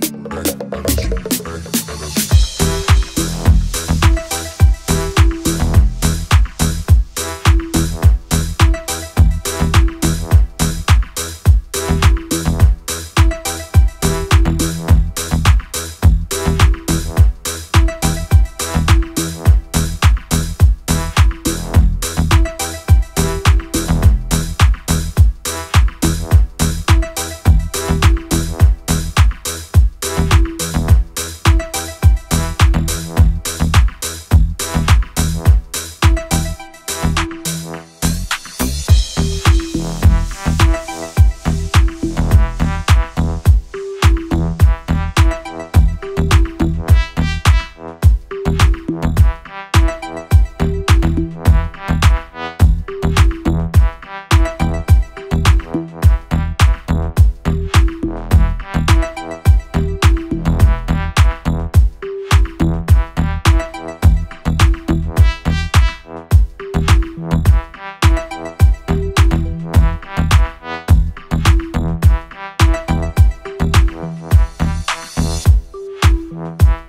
Bang. Mm-hmm.